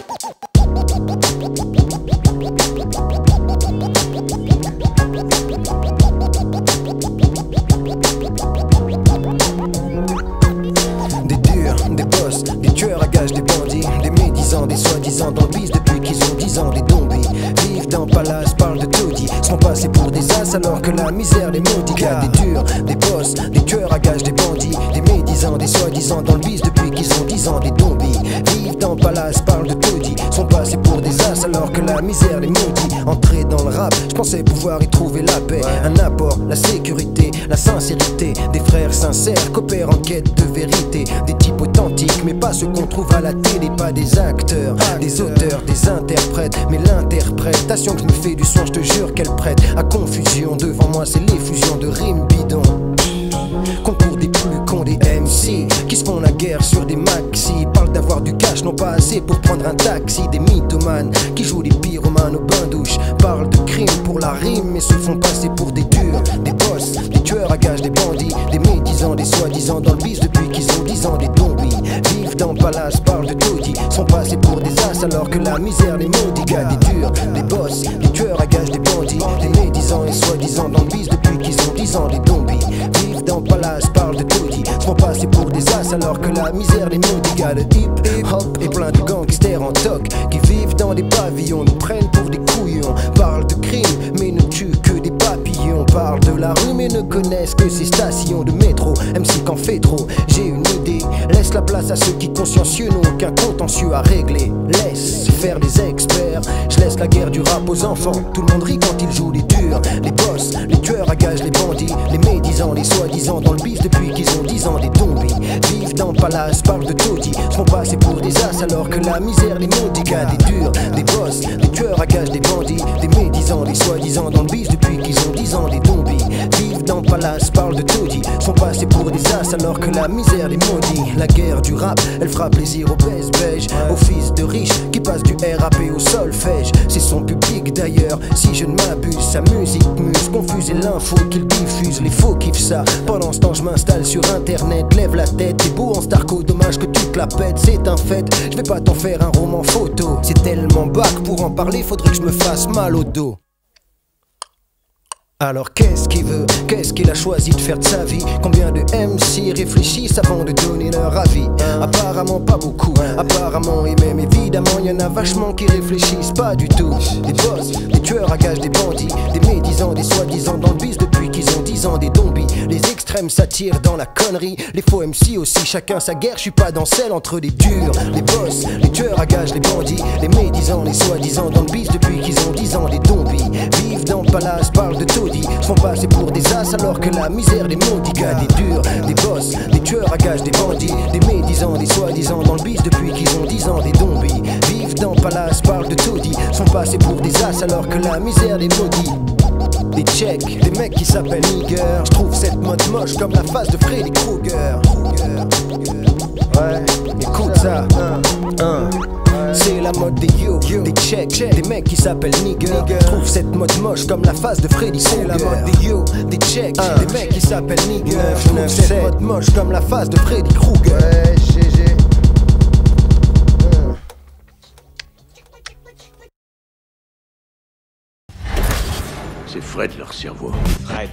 Des durs, des boss, des tueurs à gages, des bandits, des médisants, des soi-disant dans le bis depuis qu'ils ont 10 ans, des zombies vivent dans palace, parlent de taudis, sont passés pour des as alors que la misère les maudit. Y'a des durs, des boss, des tueurs à gages, des bandits, des médisants des soi-disant dans le bis depuis qu'ils ont 10 ans. Des zombies vivent dans palace, parlent de taudis. Sont passés pour des as alors que la misère les maudit. Entrer dans le rap, je pensais pouvoir y trouver la paix. Un apport, la sécurité, la sincérité. Des frères sincères, coopèrent en quête de vérité. Des types authentiques, mais pas ceux qu'on trouve à la télé, pas des acteurs, des auteurs, des interprètes. Mais l'interprétation que je me fais du son, je te jure qu'elle prête à confusion. Devant moi, c'est l'effusion de rimes d'avoir du cash, non pas assez pour prendre un taxi. Des mythomanes qui jouent les pyromanes au bain douche. Parlent de crimes pour la rime et se font passer pour des durs. Des boss, des tueurs à gages, des bandits, des médisants, des soi-disant dans le bis depuis qu'ils ont 10 ans. Des zombies vivent dans le palace, parlent de taudis. Sont passés pour des as alors que la misère les maudit. Gars, des durs, des boss, des tueurs à gages, des bandits, des médisants et soi-disant dans le bis depuis qu'ils ont 10 ans. Des zombies vivent dans le palace, parlent de taudis. Sont passés pour des as alors que la misère les maudit. Gars, le en toc qui vivent dans des pavillons, nous prennent pour des couillons. Parlent de crimes mais ne tuent que des papillons. Parlent de la rue mais ne connaissent que ces stations de métro. MC qu'en fait trop, j'ai une idée. Laisse la place à ceux qui consciencieux n'ont aucun contentieux à régler. Laisse faire des experts. Je laisse la guerre du rap aux enfants. Tout le monde rit quand ils jouent les durs. Les boss, les tueurs à gages, les bandits, les médisants, les soi-disant dans le bis depuis qu'ils ont 10 ans. Des zombies dans le palace, parlent de taudis. Se font passer pour des as alors que la misère les maudit. Gars, des durs, des boss, des tueurs à gages, des bandits, des médisants, les soi-disant dans le bis depuis qu'ils ont 10 ans. Des zombies le palace, parlent de taudis. Sont passés pour des as alors que la misère les maudit. La guerre du rap, elle fera plaisir aux baisse beige, aux fils de riches qui passent du RAP au solfège. C'est son public d'ailleurs, si je ne m'abuse, sa musique muse, confuse et l'info qu'il diffuse. Les faux kiffent ça. Pendant ce temps, je m'installe sur internet, lève la tête. T'es beau en starco, dommage que tu te la pètes, c'est un fait. Je vais pas t'en faire un roman photo. C'est tellement bac pour en parler, faudrait que je me fasse mal au dos. Alors qu'est-ce qu'il veut? Qu'est-ce qu'il a choisi de faire de sa vie? Combien de MC réfléchissent avant de donner leur avis? Apparemment pas beaucoup, apparemment et même évidemment y en a vachement qui réfléchissent pas du tout. Des boss, des tueurs à gages, des bandits, des médisants, des soi-disant dans le bis depuis qu'ils ont 10 ans Des zombies, les extrêmes s'attirent dans la connerie. Les faux MC aussi, chacun sa guerre, je suis pas dans celle entre les durs Les boss, les tueurs à gages, les bandits, les médisants, les soi-disant dans le bis depuis qu'ils ont 10 ans Des zombies. Vivent dans le palace, parlent de taudis. Se font passer pour des as alors que la misère les maudit. Des durs, des boss, des tueurs à gages, des bandits Des médisants, des soi-disant dans le bis depuis qu'ils ont 10 ans Des zombies. Vivent dans le palace, parlent de taudis. Se font passer pour des as alors que la misère les maudit des checks, des mecs qui s'appellent nigger Je trouve cette mode moche comme la face de Freddy Krueger Ouais, écoute ça. C'est la mode des yo, des checks, des mecs qui s'appellent nigger. Trouve cette mode moche comme la face de Freddy C'est la mode des yo, des checks, des mecs qui s'appellent nigger. Trouve cette mode moche comme la face de Freddy Krueger. Ouais, GG. C'est Fred leur cerveau. Fred.